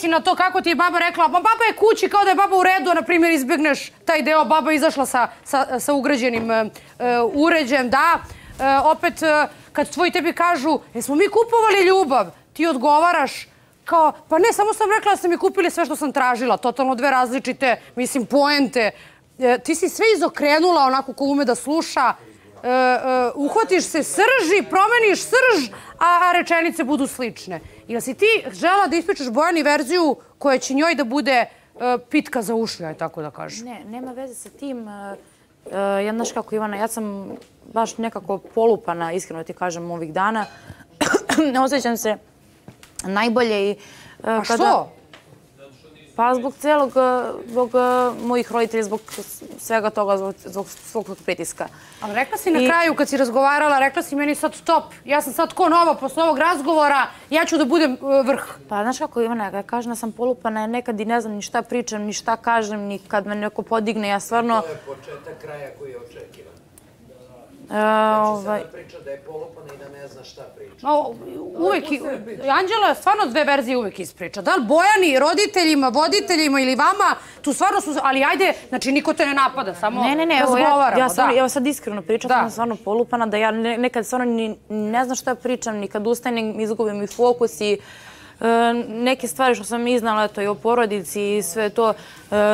mislim na to kako ti je baba rekla, ma baba je kući kao da je baba u redu, a na primjer izbjegneš taj deo, baba izašla sa, sa, sa ugrađenim uh, uređajem, da. E, opet, kad tvoji tebi kažu, jesmo mi kupovali ljubav, ti odgovaraš, kao, pa ne, samo sam rekla da ste mi kupili sve što sam tražila, totalno dve različite, mislim, poente. E, ti si sve izokrenula onako ko ume da sluša, e, e, uhvatiš se srži, promeniš srž, a rečenice budu slične. Ili si ti žela da ispričaš Bojani verziju koja će njoj da bude pitka za aj tako da kažem? Ne, nema veze sa tim. Ja znaš kako, Ivana, ja sam baš nekako polupana, iskreno ti kažem, ovih dana. Ne osjećam se najbolje i... A što? Pa zbog celog, eh, zbog eh, mojih roditelja, zbog svega toga, zbog, zbog svog pritiska. Ali rekla si na kraju, kad si razgovarala, rekla si meni sad stop, ja sam sad ko nova posle ovog razgovora, ja ću da budem eh, vrh. Pa znaš kako Ivana, kada kažem da sam polupana, nekad i ne znam ni šta pričam, ni šta kažem, ni kad me neko podigne, ja stvarno... To je početak kraja koji je očekivan. Ovaj... Znači priča da je polupana i da ne zna šta priča. O, uvek, Anđela stvarno dve verzije uvek ispriča. Da li Bojani, roditeljima, voditeljima ili vama, tu stvarno su, ali ajde, znači niko te ne napada, samo ne, ne, ne, razgovaramo. Ja, ja, stvarno, ja sad iskreno pričam, da. sam stvarno polupana, da ja nekad stvarno ni, ne znam šta pričam, ni kad ustanem, izgubim i fokus i neke stvari što sam iznala, to je o porodici i sve to, e,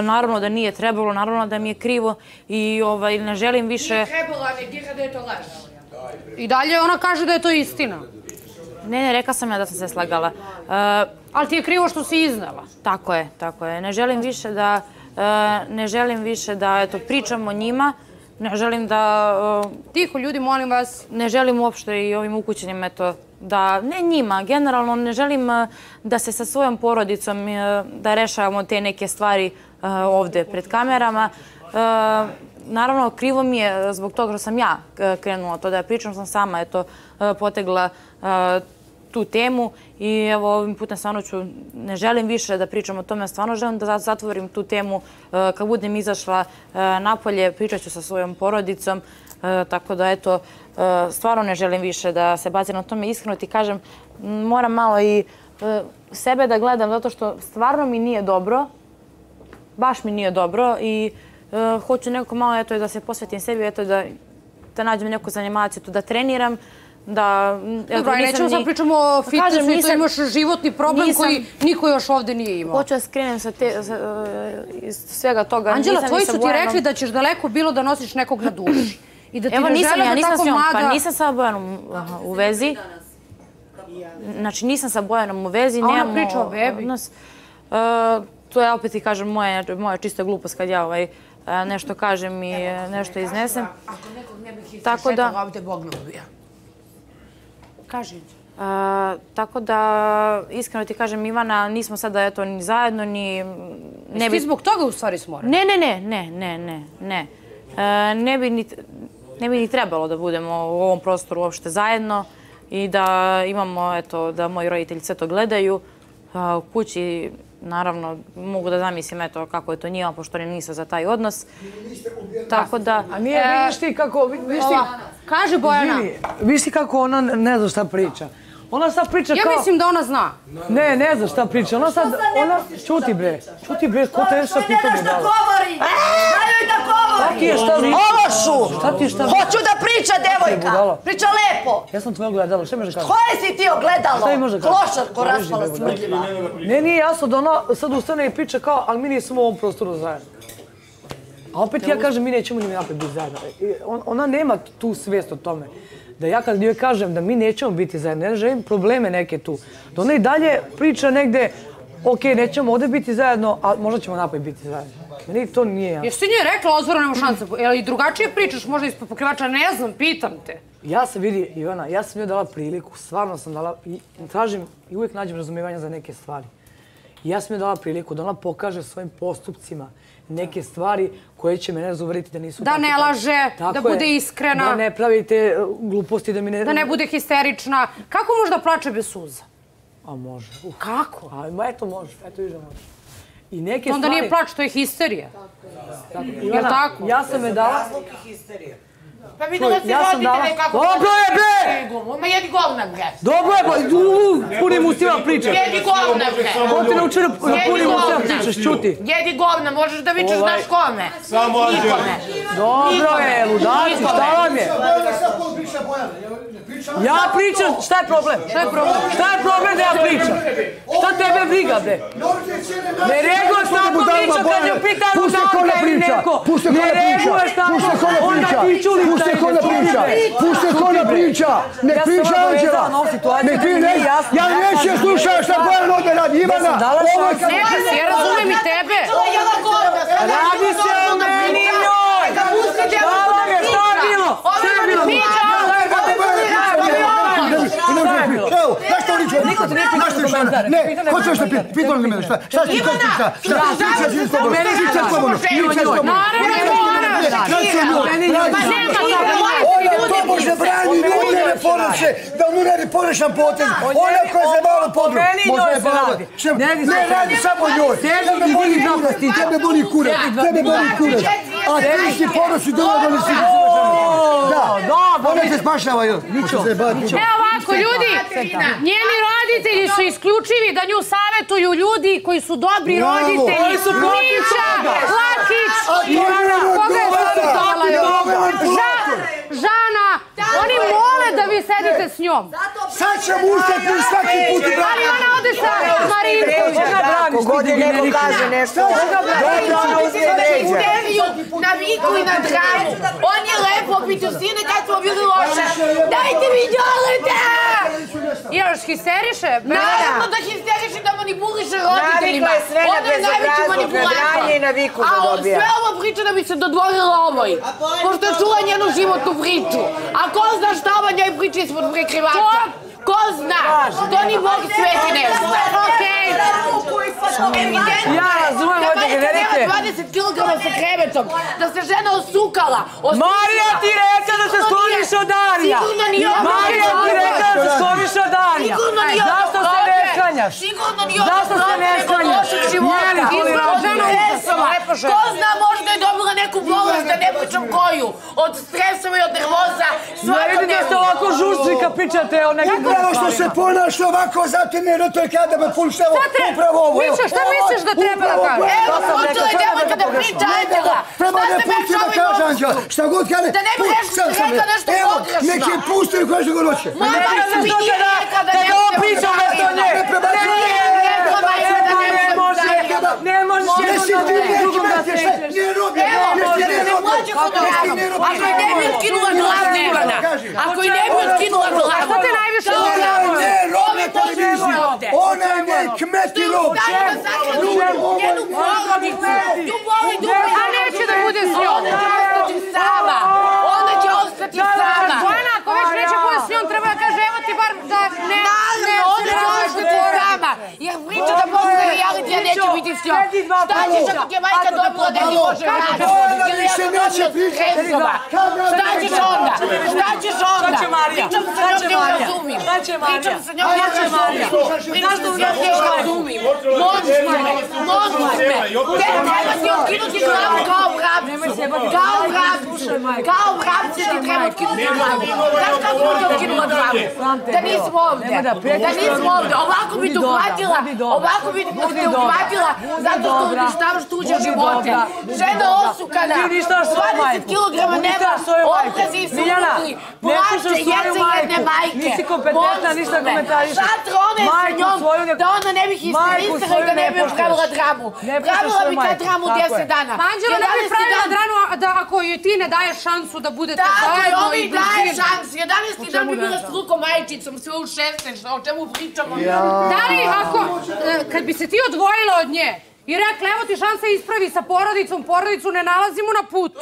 naravno da nije trebalo, naravno da mi je krivo i ovaj, ne želim više... Nije trebalo, ali ti kada je to laž. I dalje ona kaže da je to istina. Ne, ne, reka sam ja da sam se slagala. Uh, ali ti je krivo što si iznala. Tako je, tako je. Ne želim više da, uh, ne želim više da eto, pričam o njima. Ne želim da... Uh, Tiho ljudi, molim vas. Ne želim uopšte i ovim ukućenim, eto, da, ne njima, generalno ne želim eh, da se sa svojom porodicom eh, da rešavamo te neke stvari eh, ovde pred kamerama. Naravno, krivo mi je zbog toga što sam ja krenula to da pričam, sam sama eto, potegla tu temu i evo ovim putem stvarno ću, ne želim više da pričam o tome, stvarno želim da zatvorim tu temu kad budem izašla napolje, pričat ću sa svojom porodicom, tako da eto, E, stvarno ne želim više da se bazim na tome. Iskreno ti kažem, moram malo i e, sebe da gledam zato što stvarno mi nije dobro. Baš mi nije dobro i e, hoću nekako malo eto, da se posvetim sebi, eto, da, da nađem neku zanimaciju, da treniram. Da, Dobro, aj nećemo sad pričamo o pa fitnessu i to imaš životni problem koji niko još ovde nije imao. Hoću da skrenem sa te, iz svega toga. Anđela, tvoji su ti rekli da ćeš daleko bilo da nosiš nekog na duši. I da ti Evo, ne nisam, žele ja, da nisam tako s njom, mlada... Pa nisam sa Bojanom u vezi. Znači, nisam sa Bojanom u vezi. A ona priča o bebi? Odnos. Uh, to je opet i kažem moja, moja čista glupost kad ja ovaj, uh, nešto kažem i uh, nešto iznesem. Ako nekog ne bih Tako da, ovdje Bog me ubija. Kaži. Uh, tako da, iskreno ti kažem, Ivana, nismo sada eto, ni zajedno, ni... Ne bi... ti zbog toga u stvari smorila? Ne, ne, ne, ne, ne, ne, ne. Uh, ne bi ni ne bi ni trebalo da budemo u ovom prostoru uopšte zajedno i da imamo, eto, da moji roditelji sve to gledaju. U kući, naravno, mogu da zamislim, eto, kako je to njima, pošto oni nisu za taj odnos. Tako da... A nije, vidiš ti kako... Vidiš ti... Kaže Bojana. Vidiš ti kako ona ne zna šta priča. Ona sad priča kao... Ja mislim da ona zna. Ne, ne zna šta priča. Ona sad... Ona... Čuti bre. Čuti bre, ko te nešto pitao mi dala? Dajoj da govori! Šta ti je šta priča? Ološu! Šta ti je šta Hoću da priča, devojka! Priča lepo! Ja sam tvoje ogledalo, šta mi može kaži? Koje si ti ogledalo? Šta mi može kaži? Klošar ko raspala smrdljiva. Ne, nije jasno da ona sad ustane i priča kao, ali mi nismo u ovom prostoru zajedno. A opet ja kažem, mi nećemo ni napred biti zajedno. Ona nema tu svijest o tome da ja kad joj kažem da mi nećemo biti zajedno, ne želim probleme neke tu, da ona i dalje priča negde, ok, nećemo ovdje biti zajedno, a možda ćemo napoj biti zajedno. Meni to nije jasno. Jesi ti nije rekla, ozvora nema šanse, jel i drugačije pričaš možda ispod pokrivača, ne znam, pitam te. Ja sam vidi, Ivana, ja sam joj dala priliku, stvarno sam dala, i tražim i uvijek nađem razumijevanja za neke stvari. Ja sam joj dala priliku da ona pokaže svojim postupcima, neke stvari koje će mene razuveriti da nisu Da ne laže, da bude iskrena. Da ne pravite uh, gluposti, da mi ne... Da ne bude histerična. Kako može da plače bez suza? A može. Uh. Kako? A, eto može, eto viže može. I neke Onda stvari... nije plač, to je histerija. Tako je. Ivana, tako? Ja sam je dala... Razlog histerije. Pa videla si ja sam roditelje dala- kako... Dobro je, bre! Ma jedi govna, bre. Dobro je, u, u, punim ustima pričam. Jedi govna, bre. Ko te naučio da da punim ustima pričaš, čuti? Jedi govna, možeš da vičeš Ovaj- znaš kome. Samo Anđela. Nikome. Dobro je, ludaci, šta vam je? Ja pričam, šta je problem? Šta je problem? Šta je problem da ja pričam? Šta tebe briga, bre? Ne reaguješ tako priča kad je pitan Priča, ko Ne priča, reaguješ tako, onda priča, ti čuli ko da ide, priča, čuti, bre. pusti ko da priča, ne priča Anđela. na Ne ti ne, jasno. ja neće slušao šta Bojan ovdje radi, Ivana, ovo je šansu. kad... Ne, pa ja razumem i tebe. Radi se o meni i njoj! Šta vam je, šta je bilo? Šta je bilo? Evo, znaš što priča? Niko te nije pitao. Ne, Pitao ko će što komentar. pita? Pitao li mene šta? Šta si ko? Šta? Ti priča šta? slobodno, slobodno. Naravno, šta? se. Nema toga, Ona to može brani ljudine porodice, da mu ne radi pogrešan potez. Ona koja se malo podru. meni njoj se radi. Ne, Ne, ne radi samo njoj. Tebi Tebe i boli vidi kurac, zapusti. tebe boli kurac, tebe boli kurac. A ti si porodici dovoljno nisi. Da, dobro. ona te spašava, jel? Ničo. Evo ovako, ljudi, njeni roditelji su isključivi da nju savjetuju ljudi koji su dobri Bravo. roditelji. Koji su protiv Mića, toga. Lakić, koga je savjetovala to Žana, oni mole da vi sedite s njom. Sad ćemo ustati svaki put i Ali ona ode sa braniš? Kogod je Ti neko kaže nešto, dobro, ona uzme vređa. Seriju na Viku i na Dramu. On je lepo pitao sine kad smo bili loše. Dajte mi djolete! Još histeriše? Naravno da histeriši da manipuliše roditeljima. Navikla je sve na On je najveći bezobrazluk, na manipulator. dranje i na viku da A sve ovo priča da bi se dodvorila ovoj. Pošto je čula njenu životnu priču. A ko zna šta ova njoj priča ispod prekrivača? Ko zna? To ni Bog sveti ne zna. Okej. Ja razumem Da ove majka generike. nema 20 kg sa krevetom. Da se žena osukala. Marija ti rekla da se skloniš od Darija. Sigurno nije ovo. Marija ti rekla da se skloniš od Darija. Sigurno nije ovo Zašto se ne sklanjaš? Sigurno nije ovo Zašto se ne sklanjaš? lošeg života. Jeli, Izgleda Oliver, žena žena. Ko zna, možda bolest, da ne pričam koju. Od stresova i od nervoza. Ne vidim da ste ovako žustri kad pričate o nekim Upravo što se ponaša ovako, zatim je na toj kada me tre- Upravo ovo. Evo, šta misliš da treba da kaže? Evo, to rekao, počela je to je devojka da pogrešno. priča Ne, Anđela. Treba Šta da se pusti meša da ovim kaže novcem? Anđela. Šta god kaže. Da ne bi pu- nešto sad sam rekla je- nešto Evo, pogrešno. nek je pusti i kaže god hoće. Moja Ne majka znam mi što nije te da- rekla da da ne ga ovo smijemo priča da umesto radimo. nje. Ne prebacuje. Ne, nije rekla majka da ne Ne smijemo može, da radimo. ne možeš Ne jedno si da ti ne, ne drugom da kmetje, se šta nije roblje, Evo, ne si ne ne roblje. mlađe honorarom. Ne si ne roblje. Ako je ne bi otkinula glas Ivana. Ako je ne bi otkinula glas. Šta te najviše Šta boli? ona Ona je ne roblje Ovi počeli televizija. ovde. Ona je ne kmeti rob. Stavio da sakrenu njenu porodicu. Tu voli dupe. A neće da bude s njom. Ona će ostati sama. Ona će ostati sama. Bojana, ako već neće bude s njom, treba da kaže, evo ti bar da ne... Naravno, ona će ostati sama. Jer priča da posle reality ja neću biti s njom. Šta ćeš ako ti je majka dobila da ti može? Ona Ili ako neće dobila. Šta ćeš onda? Šta ćeš onda? Šta će Marija? Pričam sa Šta njom će gdje Marija? razumim. Šta će Marija? Pričam sa njom gdje Šta će Marija? razumim. Pričam sa njom gdje razumim. Monstrume, monstrume. Te treba ti otkinuti glavu kao vrapcu. Kao. Kao vrapcu ti treba otkinuti glavu. Znaš kako bi ti otkinula glavu? Da nismo ovde. Nemoj da nismo svoju ovde. Ovako bi te uhvatila. Ovako bi te uhvatila zato što uništavaš tuđe živote. Žena osukana. Ti uništavaš svoju 20 majku. kilograma nema. Obrazi su slušaš svoju jece jedne majke. Nisi kompetentna, ništa Monstrume. komentarišeš. Šatrone sa njom da ona ne bi Majku histerisala i da ne ne bi poštuješ. pravila dramu. Pravila bi ta dramu Tako je. 10 dana. Pa Anđela ne bi 11. pravila da ako joj ti ne daješ šansu da budete Tako je, zajedno ovi i daje blizini. šans. 11. dan bi bila s Lukom Majčicom, sve u 16. O čemu pričamo? Da li ako, e, kad bi se ti odvojila od nje i rekla, evo ti šansa ispravi sa porodicom, porodicu ne nalazimo na put.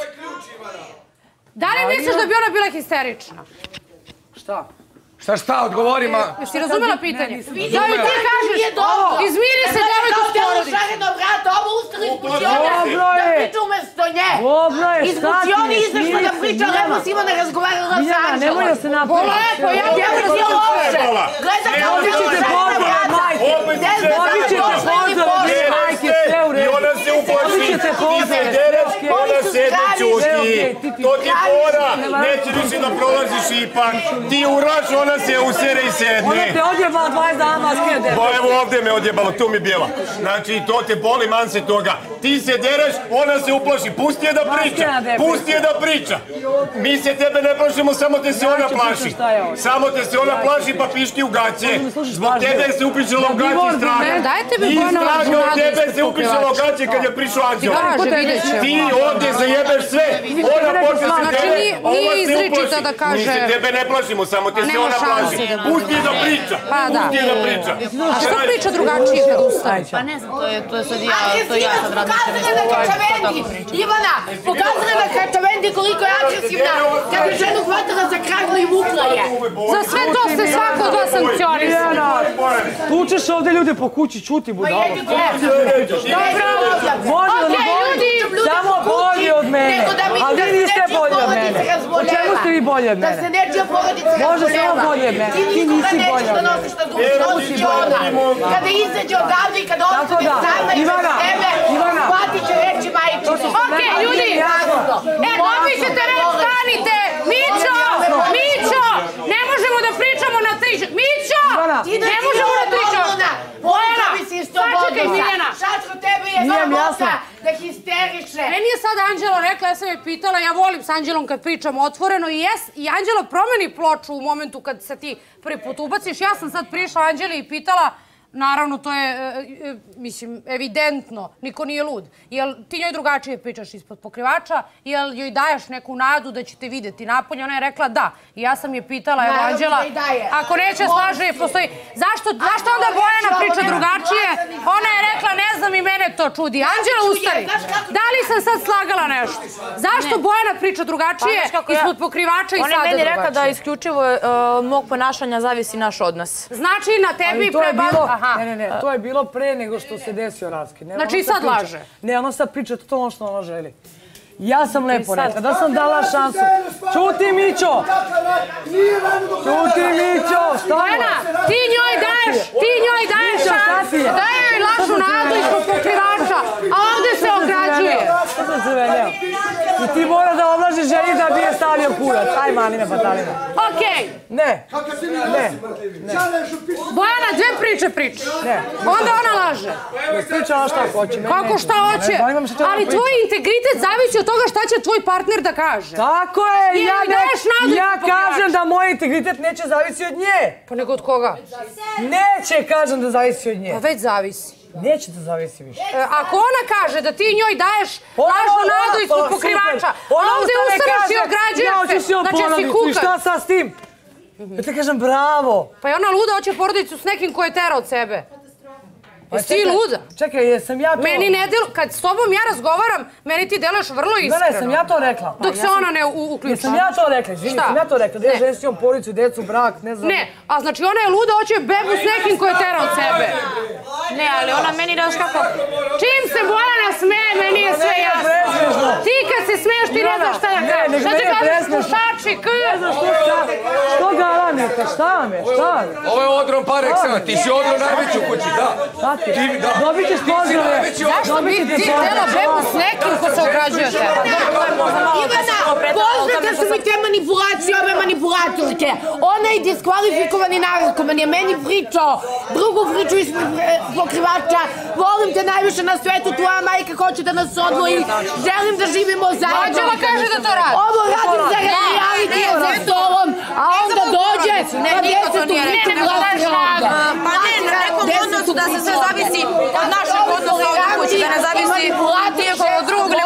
Da li misliš da bi ona bila histerična? Šta? Šta šta, odgovori ma. Jesi razumela pitanje? Da li ti kažeš, dobro. izmiri se devojku s porodicom. Šaredno vrata, ovo ustali izbucione Dobro da je. priča umesto nje. Dobro je, Izbucioni stati, izašla smiri da se, priča, lepo si Ivana razgovarala sa Anđelom. nemoj da se napravi. Lepo, ja Ja ti ti je loše. Gleda kako Dobit ćete vrata. majke. Dobit kako ćete pošla. majke, sve u I redu. ona se Dobit ćete Ti se dereš, ona su sebe čuti. To ti fora, neće više da prolaziš ipak. Ti uraš, ona se usere i Ona sedne. te odjebala 20 dana maske da Bo evo ovdje me odjebalo, tu mi bijela. Znači, to te boli, man se toga. Ti se dereš, ona se uplaši. Pusti je da priča. Pusti je da priča. Mi se tebe ne plašimo, samo te se ona ću plaši. Samo te se ona plaši pa pišti u gaće. Zbog tebe se upišala u gaće i straga. I straga od tebe se upišala u gaće kad je prišao Anđelo. Kaže, vidjet ćemo. Ti ovdje zajebeš sve. Ona počne se Znači, tebe, nije- ova nije se izričito uplaši. da kaže- Mi se tebe ne plašimo, samo te se ona plaši. da. Pusti je da priča. Pa da. Pusti je da priča. A što priča drugačije kad ustane? Pa ne znam, to je, to je sad ja, to ja sad su razmišljam. pokazala na Kačavendi. Ivana, pokazala na Kačavendi koliko je agresivna kad je ženu hvatala za kraglu i vukla je. Za sve to ste svako od vas sankcionisali. Tučeš ovdje ljude po kući, čuti Pa budalo. ko. Dobro. Može bolji, samo bolji od mene. A vi niste bolji od mene. Razboljela. čemu ste vi bolji od Da se mene? nečija porodica Može samo bolje od mene. Ti Ti nisi da od mene. nosiš na dušu, nosi ona. Kada izađe odavde i kada ostane sama iza Ivana, tebe, Ivana. hvatit će reći majčine. Okej, ljudi, e, dobit ćete reći, stanite! Mićo! Mićo! Ne možemo da pričamo na tri... Mićo! Ivana. Ne možemo da pričamo! Bojana! Sačekaj, Miljana! Šačko tebe je jasno. toga da histeriše. Meni je sad Anđela rekla, ja sam je pitala, ja volim s Anđelom kad pričam otvoreno i, jes, i Anđela promeni ploču u momentu kad se ti prvi put ubaciš. Ja sam sad prišla Anđeli i pitala, naravno to je, e, e, mislim, evidentno, niko nije lud. Jel ti njoj drugačije pričaš ispod pokrivača, jel joj daješ neku nadu da ćete vidjeti napolje? Ona je rekla da. I ja sam je pitala, evo Anđela, ako neće slaže, postoji. Zašto, zašto onda Bojana priča drugačije? Ona je rekla, ne znam i mene to čudi. Anđela, ustani. Da li sam sad slagala nešto? Zašto Bojana priča drugačije Pa, ja- ispod pokrivača i On je sada meni rekao da drugačije? isključivo od mog ponašanja zavisi naš odnos. Znači na tebi Ali Aha. ne, ne, ne, to je bilo pre nego što se desio raskid. Ne, Znači ono i sad priča- laže? Ne, ono sad priča to ono što ona želi. Ja sam lepo sad- rekla, da sam dala šansu. Čuti, Mićo! Čuti, Mićo! Bojana, ti njoj daješ, ti njoj daješ šansu, daje joj lažnu nadu ispod pokrivača, a ovde se ograđuje. Što crveneo? I ti mora da oblažiš ženi da bi je stavio kurac. Aj, manine, batalina. Okej, Ne, ne, Bojana, dve priče priča. ne. Onda ona laže. Priča ona šta hoće. Kako šta hoće? Ne, me Ali priča. tvoj integritet zavisi od toga šta će tvoj partner da kaže. Tako je, ja, ne, daješ nadu ja kažem da moj integritet neće zavisi od nje. Pa nego od koga? Neće, kažem da zavisi od nje. Pa već zavisi. Neće da zavisi više. E, ako ona kaže da ti njoj daješ Ona- lažnu ona- nadu ispod ona- pokrivača, Ona ovdje ustane ustaneš i Ja hoću se, si znači jesi porodicu i šta sad s tim? Ja ti kažem bravo. Pa je ona luda, hoće porodicu s nekim ko je tera od sebe. Jesi ti luda? Čekaj, jesam ja to... Meni ne delu, kad s tobom ja razgovaram, meni ti deluješ vrlo Ne, iskreno. ne, sam ja to rekla. Dok se ona ne u- uključi. Jesam ja to rekla, Šta? sam ja to rekla. Da je Ne. njom porodicu, decu, brak, ne znam. Ne, a znači ona je luda, hoće bebu s nekim ko je tera od sebe. Ne, ali ona meni daš kako... Čim se Bojana smeje, meni je sve jasno. Ti kad se smeješ, ti ne znaš šta da ne, kažeš. nego Šta meni je kažeš presmešno. K? Ne znam što šta, što ga alamite, šta vam je, šta vam je? Ovo je odron par excellence, ti si odron najveći u kući, da. Šta ti? Ti, da. Dobit ćeš pozdrave. Zašto bi ti htjela bebu s nekim ko se ograđuje od tebe? Ivana, poznate su mi te manipulacije, ove manipulatorke. Ona je diskvalifikovani narkoman, je meni pričao drugu priču ispred e, pokrivača. Volim te najviše na svetu, tvoja majka hoće da nas odvoji. Želim da živimo zajedno. Anđela kaže da to radi. Ovo radim za reality za stolom, a onda dođe pa niko to desetu nije pritu rekao, nego glasi daješ ovde. Pa ne, na nekom odnosu da se sve zavisi od našeg odnosa ovdje u kući, da ne zavisi od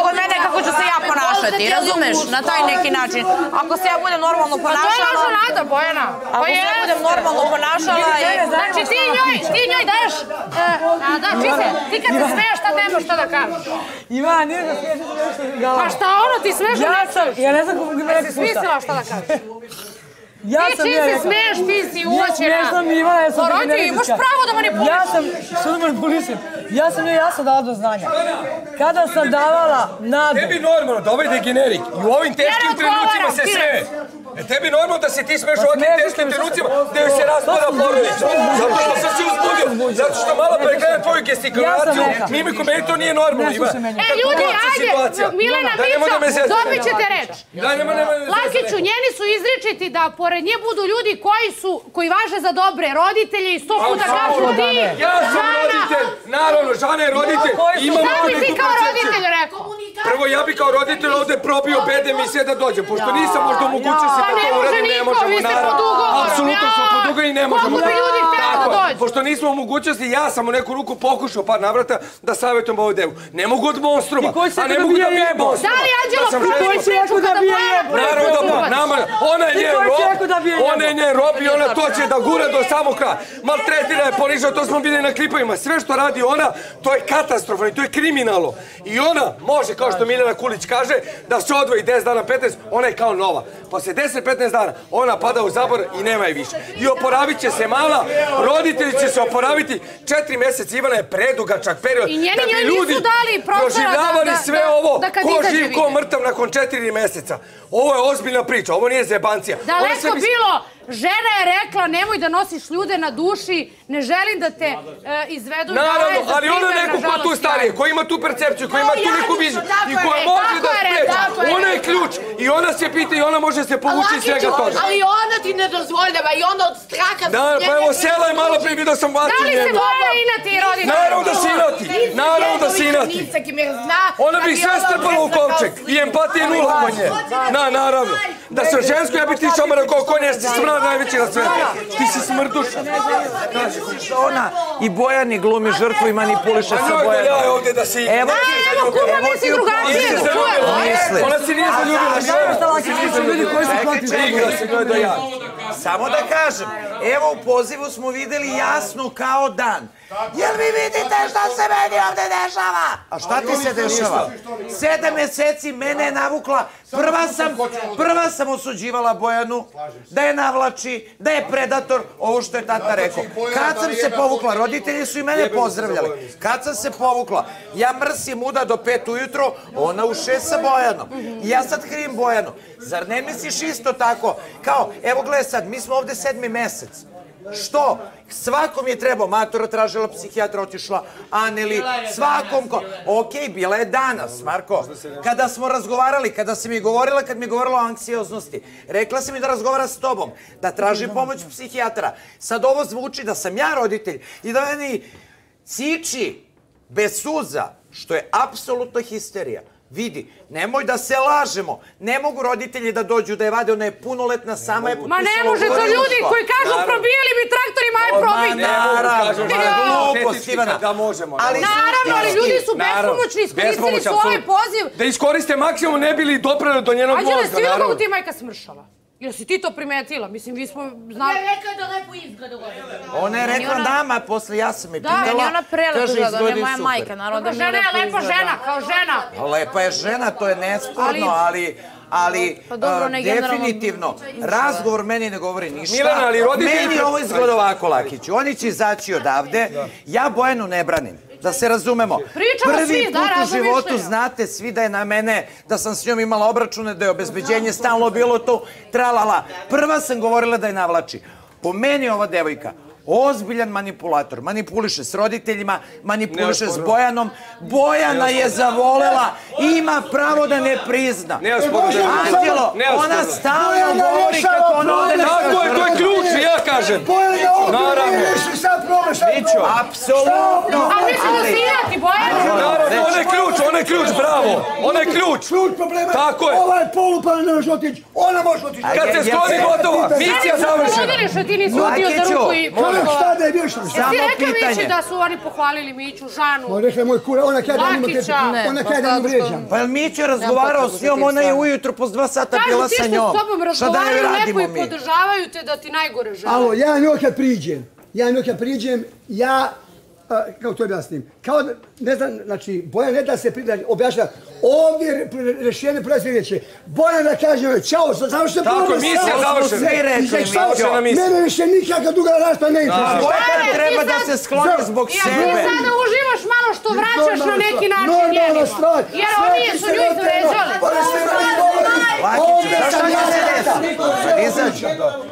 od mene kako ću se ja ponašati, razumeš, na taj neki način. Ako se ja budem normalno Pa to je ponašala, lažna nada, Bojana. ako Pa se ja jeste. budem normalno ponašala i... Znači ti njoj, ti njoj daješ... e, a da, ti, se, ti kad se smeješ, tad nemaš šta da kažeš. Ivan, nije da smiješ nešto galama. Pa šta ono, ti smeješ da ne sam, čuješ? ja ne znam kako mi mene sluša. Smislila šta da kažeš. Ja Ti sam čim ja se smeješ, ti si Ja uoćena. smiješna mi Ivana, ja sam Pa, Rođe, imaš pravo da manipulišeš. Ja sam, što da manipulišem? Ja sam joj jasno dala do znanja. Kada sam davala nadu, Tebi normalno, da je generik. I u ovim teškim Ja trenucima se ti sve. E tebi normalno da se ti smeš ovakvim teškim trenucima gdje joj se raspada porodica. Zato što sam se uzbudio. Zato što malo pre gledam tvoju gestikulaciju, mimiku, meni to nije normalno. Ima, E, ljudi, ajde, Milena, Mićo, dobit ćete reč. Lakiću, njeni su izričiti da pored nje budu ljudi koji su, koji važe za dobre roditelje i sto puta kažu ti, Ja sam Žana. roditelj, naravno, Žana je roditelj. Imam Šta bi ti kao roditelj rekao? Prvo, ja bi kao roditelj ovde probio bede mi sve da dođe, pošto nisam možda u mogućnosti Pa da ne to može uradim, ne možemo, ste naravno. Apsolutno smo pod ugovorom i ne možemo. Ljudi htjelo Tako dođe? Pošto nismo u mogućnosti, ja sam u neku ruku pokušao par navrata da savjetujem ovu devu. Ne mogu od monstruma, koji a ne mogu da bije monstruma. Da li Anđelo provodi žensko. priču da bije jebo? Naravno da pa, nama, ona je njen koji si rob, rekao ona je njen rob i ona to će da gura do samog kraja. Maltretira je, poniža, to smo vidjeli na klipovima. Sve što radi ona, to je katastrofalno i to je kriminalno. I ona može, kao što Miljana Kulić kaže, da se odvoji 10 dana, 15, ona je kao nova. Posle 10-15 dana, ona pada u zabor i nema je više. I oporavit će se mala, roditelji će se oporaviti. Četiri mjeseca Ivana je predugačak period. I njeni da bi njoj nisu ljudi dali prostora da- sve ovo, da ko živ, ko mrtav nakon četiri mjeseca. Ovo je ozbiljna priča, ovo nije zebancija. Daleko bilo, žena je rekla nemoj da nosiš ljude na duši, ne želim da te e, izvedu. Naravno, ali ona neko ko tu starije, koji ima tu percepciju, koji ima tu neku viziju i koja može da je Ona je ključ i ona se pita i ona može se povući iz svega toga. ali ona ti ne dozvoljava i ona od straha... Da, pa evo sela je malo prije vidio sam Da bacio li se njenu. Bojana inati roditelj? Naravno da si inati, naravno da si inati. Ona bi sve strpala u kovčeg i empatije nula kod nje. Na, naravno. Da sam žensko, ja bi ti šamara kao konja, jer si Култура највеќе на светот. Ти си смрдушен. Она и Бојан и глуми жртву и манипулише со Бојан. Ево, ево ти другачи. Она си не заљубила. Тоа до ја. Само да кажем, ево у позиву смо видели јасно као дан. Jel vi vidite šta se meni ovde dešava? A šta ti se dešava? Sedam mjeseci mene je navukla. Prva sam, prva sam osuđivala Bojanu da je navlači, da je predator, ovo što je tata rekao. Kad sam se povukla, roditelji su i mene pozdravljali. Kad sam se povukla, ja mrsim uda do pet ujutro, ona u šest sa Bojanom. I ja sad krivim Bojanu. Zar ne misliš isto tako? Kao, evo gledaj sad, mi smo ovde sedmi mesec. Što? Svakom je trebao, matora tražila psihijatra, otišla Aneli, svakom ko... Okej, bila je danas, Marko. Kada smo razgovarali, kada si mi govorila, kad mi je govorila o anksioznosti, rekla si mi da razgovara s tobom, da traži pomoć psihijatra. Sad ovo zvuči da sam ja roditelj i da meni ciči bez suza, što je apsolutno histerija. Vidi, nemoj da se lažemo. Ne mogu roditelji da dođu da je vade, ona je punoletna, sama je Ma potpisala ne može to ljudi ušla. koji kažu Naravno. probijali bi traktorima, aj Ma probijte. naravno, kažem, ma naravno. glupost, Ivana. da možemo, Ali Naravno, ali ljudi su Naravno. bespomoćni, iskoristili su ovaj poziv. Da iskoriste maksimum, ne bili doprali do njenog mozga, si vidio kako naravno. ti je majka smršala? Jel si ti to primetila? Mislim, vi smo znali... Ne, rekao je da lepo izgleda gore. Ona je rekla nama, posle ja sam je Da, pitala. Meni je ona prelepo kaže, izgleda, ona je izgleda moja super. majka, naravno da mi žena je lepo lepa izgleda. žena, kao žena. Lepa je žena, to je nesporno, Ali- ali... Pa dobro, generalno- definitivno, razgovor meni ne govori ništa. Milana, ali roditelji- Meni ovo izgleda ovako, Lakiću. Oni će izaći odavde. Ja Bojanu ne branim. Da se razumemo. Pričamo Prvi svi, da, put u razno životu mišljenja. znate svi da je na mene, da sam s njom imala obračune, da je obezbeđenje stalno bilo to, tralala. Prva sam govorila da je navlači. Po meni je ova devojka ozbiljan manipulator. Manipuliše s roditeljima, manipuliše s. Bojanom. Bojana je zavolela, ima pravo da ne prizna. Da Anđelo, ona stalno govori kako ona nešto Tako je, to je ključ, ja kažem. Bojana ovdje Naravno. Ne šta je Mićo, problem? apsolutno. A mi ćemo Ali- svirati, Bojana. Naravno, on je ključ, on je ključ, bravo. On je ključ. Ključ problema, Tako je. ovaj polupan ne može otići, ona može otići. Kad se skloni gotova, misija završena. Udiri što ti nisi udio za ruku i... Kada šta da je bio što? Samo pitanje. Mići da su oni pohvalili Miću, Žanu. On rekla je moj kura, ona kada da njima tepi, Ne, ona pa kada da njima zato što- vrijeđam. Pa jel Mićo je razgovarao s njom, ona je ujutro po dva sata bila Kažu ti sa što njom. s tobom da ne razgovaraju lepo i podržavaju te da ti najgore žele. Alo, ja njoj kad priđem, ja njoj kad priđem, ja, a, kako to objasnim, kao ne znam, znači, Bojan ne da se pri- da objašnja, ovdje re- rješenje prolazi sljedeće. Bojan da kaže čao, završen Tako, problem, misija samo- završena. Svi rekli, I za šta? završena misija. Mene više nikakva duga raspa ne interesuje. Bojan treba ti da sad- se skloni zbog sebe. ti sada uživaš malo što vraćaš na neki način normalna njenima. stvar. Jer Sve oni su se nju izvređali. oni se ne govori. Lakiću, zašto ja se desiti? Izađu.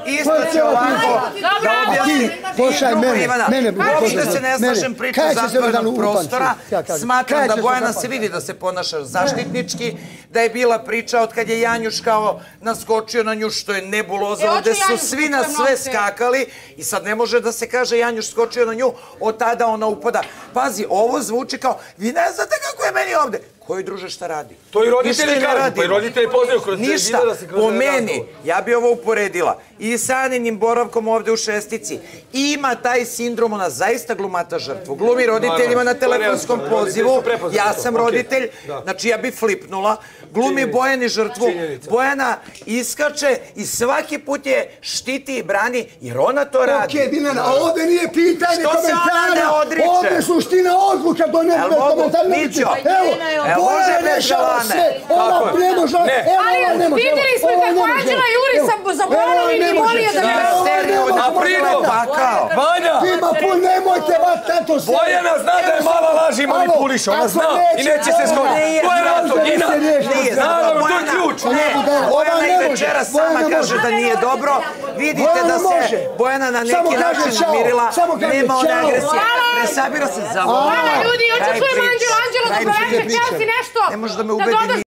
Isto će ovako da objasni. pošaj mene, Ivana, mene, pošaj se ne slažem priču zatvorenog prostora. Smatram da Bojana se vidi da se ponaša zaštitnički, da je bila priča od kad je Janjuš kao naskočio na nju što je nebuloza, E, ovde su svi na sve skakali i sad ne može da se kaže Janjuš skočio na nju, od tada ona upada. Pazi, ovo zvuči kao, vi ne znate kako je meni ovde. Koji druže šta radi? To i roditelji kažu, pa i roditelji poznaju kroz Ništa, videla se kroz po meni, ja bi ovo uporedila i sa Aninim boravkom ovde u šestici, ima taj sindrom, ona zaista glumata žrtvu. Glumi roditeljima na telefonskom pozivu, ja sam roditelj, znači ja bi flipnula. Glumi. Bojani žrtvu, Činjenica. Bojana iskače i svaki put je štiti i brani, jer ona to radi. Okej, Milena, a ovdje nije pitanje Što se ona ne komentara. odriče? Ovdje je suština odluka do ne Jel bez mogu? komentara. Evo, jel Bojan može bez rešava sve. Može, Ne. evo, Ali ova ne može. vidjeli smo kako. Anđela juri Evo, sa- za evo, Bojanom ova i ne volio da ne može. Aprilo. pakao. Vanja! Pun, nemojte vas tato sve. Bojana zna da je mala laž i manipuliše, ona zna i neće se. Nije, To je razlog, nije, Ina. Nije, Nije, Naravno, to je Bojana- ključ. Ne, Bojana ne i može. večera sama kaže može. da nije dobro. Vidite da može. se Bojana na neki način kaže Nema one čao. agresije. Presabira se za Hvala ljudi, hoću čujem. Anđela, Anđela Daj da priču. doveče Chelsea nešto. Ne možeš da me ubedi dodaš